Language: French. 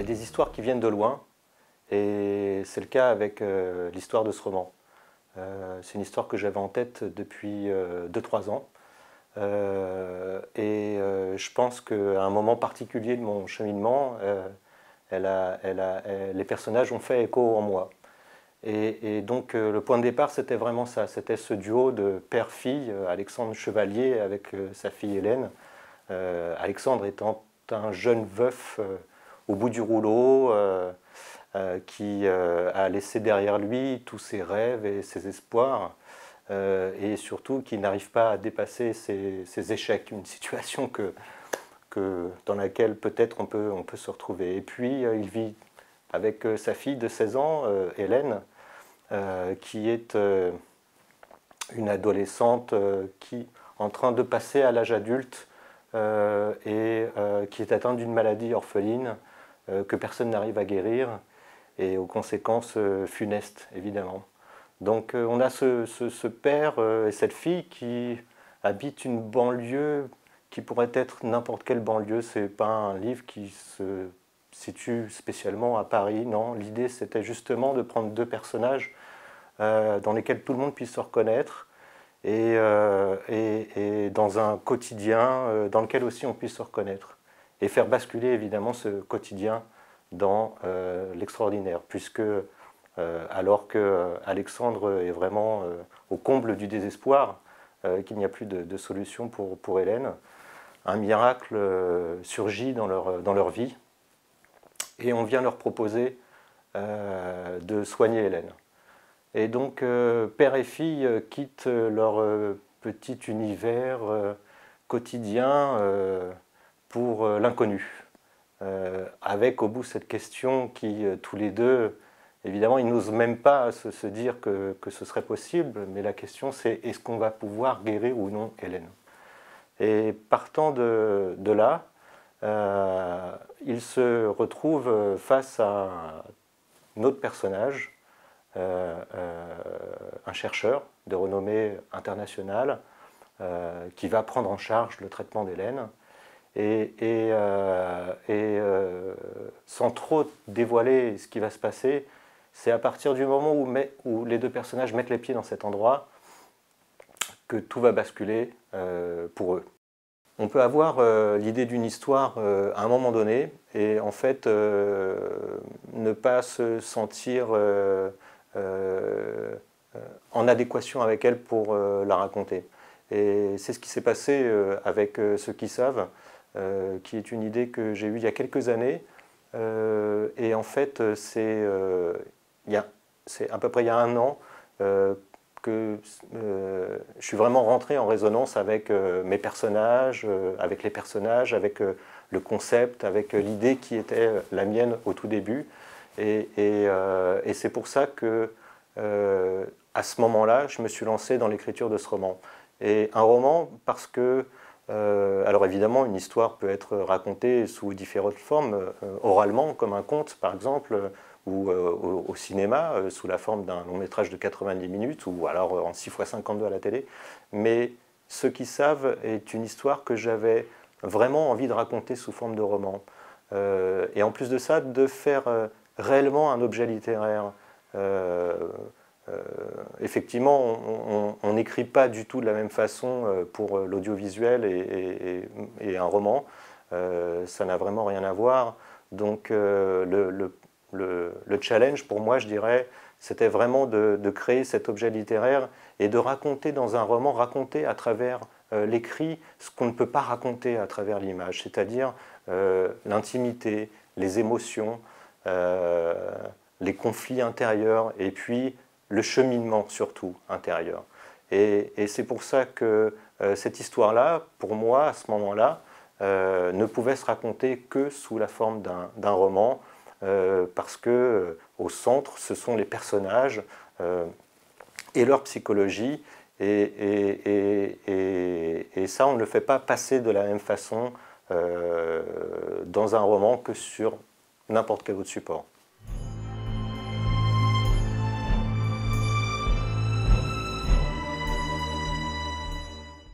y a des histoires qui viennent de loin, et c'est le cas avec euh, l'histoire de ce roman. Euh, c'est une histoire que j'avais en tête depuis 2-3 ans. et je pense qu'à un moment particulier de mon cheminement, les personnages ont fait écho en moi. Et, donc le point de départ, c'était vraiment ça. C'était ce duo de père-fille, Alexandre Chevalier avec sa fille Hélène. Alexandre étant un jeune veuf au bout du rouleau, euh, euh, qui euh, a laissé derrière lui tous ses rêves et ses espoirs, et surtout qui n'arrive pas à dépasser ses, échecs, une situation que, dans laquelle peut-être on peut, on peut se retrouver. Et puis il vit avec sa fille de 16 ans, Hélène, qui est une adolescente qui en train de passer à l'âge adulte et qui est atteinte d'une maladie orpheline que personne n'arrive à guérir et aux conséquences euh, funestes, évidemment. Donc euh, on a ce, père et cette fille qui habitent une banlieue qui pourrait être n'importe quelle banlieue. Ce n'est pas un livre qui se situe spécialement à Paris, non. L'idée c'était justement de prendre deux personnages dans lesquels tout le monde puisse se reconnaître et, et dans un quotidien dans lequel aussi on puisse se reconnaître et faire basculer évidemment ce quotidien dans euh, l'extraordinaire, puisque euh, alors que Alexandre est vraiment euh, au comble du désespoir, qu'il n'y a plus de, solution pour, pour, Hélène, un miracle surgit dans leur, dans leur vie et on vient leur proposer de soigner Hélène. Et donc, père et fille quittent leur petit univers quotidien pour euh, l'inconnu. Euh, avec au bout cette question qui, euh, tous les deux, évidemment, ils n'osent même pas se, dire que, ce serait possible, mais la question c'est est-ce qu'on va pouvoir guérir ou non Hélène? Et partant de, là, ils se retrouvent face à un autre personnage, un chercheur de renommée internationale, qui va prendre en charge le traitement d'Hélène et, euh, euh, sans trop dévoiler ce qui va se passer, c'est à partir du moment où, les deux personnages mettent les pieds dans cet endroit que tout va basculer euh, pour eux. On peut avoir l'idée d'une histoire à un moment donné et en fait ne pas se sentir en adéquation avec elle pour la raconter. Et c'est ce qui s'est passé avec ceux qui savent. Euh, qui est une idée que j'ai eue il y a quelques années. Euh, et en fait, c'est euh, à peu près il y a un an que je suis vraiment rentré en résonance avec mes personnages, avec les personnages, avec le concept, avec l'idée qui était la mienne au tout début. Et, et c'est pour ça que, à ce moment-là, je me suis lancé dans l'écriture de ce roman. Et un roman parce que euh, alors évidemment, une histoire peut être racontée sous différentes formes, euh, oralement, comme un conte par exemple, ou euh, au, cinéma, sous la forme d'un long métrage de 90 minutes, ou alors en 6 x 52 à la télé. Mais ceux qui savent est une histoire que j'avais vraiment envie de raconter sous forme de roman. et en plus de ça, de faire réellement un objet littéraire. Euh, effectivement, on n'écrit pas du tout de la même façon euh, pour euh, l'audiovisuel et, un roman. ça n'a vraiment rien à voir. Donc le, challenge pour moi, je dirais, c'était vraiment de, créer cet objet littéraire et de raconter dans un roman, raconter à travers l'écrit ce qu'on ne peut pas raconter à travers l'image, c'est-à-dire l'intimité, les émotions, les conflits intérieurs et puis le cheminement surtout intérieur. Et, c'est pour ça que euh, cette histoire-là, pour moi, à ce moment-là, euh, ne pouvait se raconter que sous la forme d'un roman, euh, parce que au centre, ce sont les personnages et leur psychologie, et, et, ça, on ne le fait pas passer de la même façon dans un roman que sur n'importe quel autre support.